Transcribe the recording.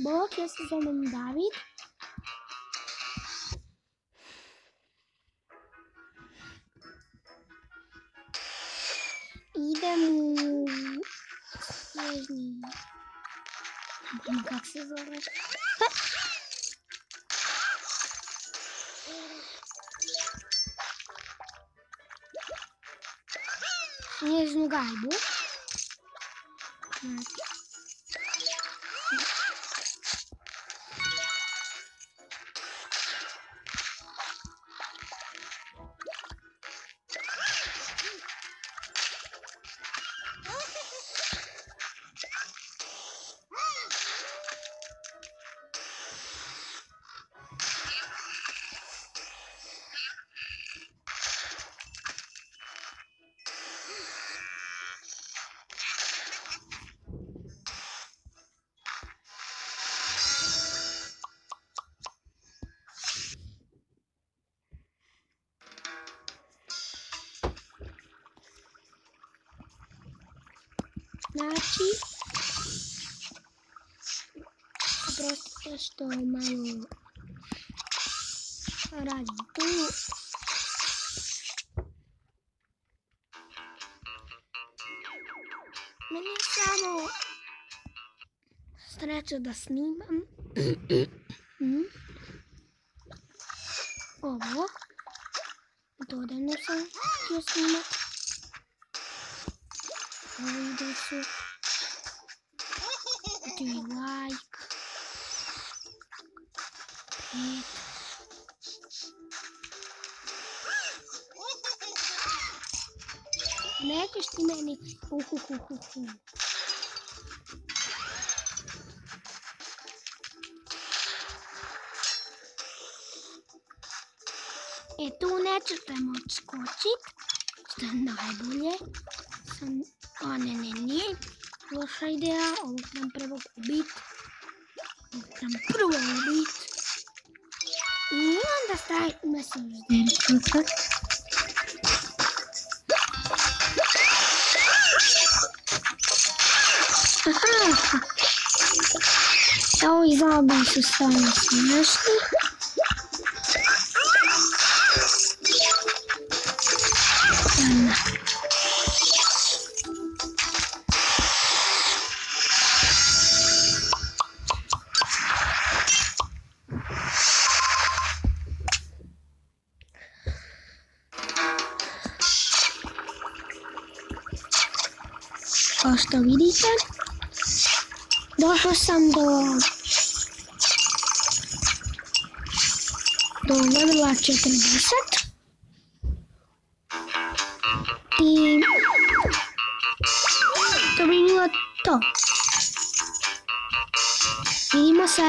Boa, que esse é o nome David. E damos... E aí, menino? E eles no gaibo? Aqui. Znači, oprostite što malo radim tu. Meni je samo sreća da snimam. Ovo. To odavno sam htio snimat. Ovo ide su. Ti like. Pet. Nećeš ti meni uhuhuhuhu. E tu moći skočit, što je najbolje. A ne, ne, nije loša ideja, ovo trebam prvo ubit. Ovo trebam prvo ubit. I onda stavimo se u zdječnika. Aha, ovi zabavi su stvarno smiješni. Ajme. Kao što vidite, došla sam do do levela 40 i to bi bilo to. Vidimo se.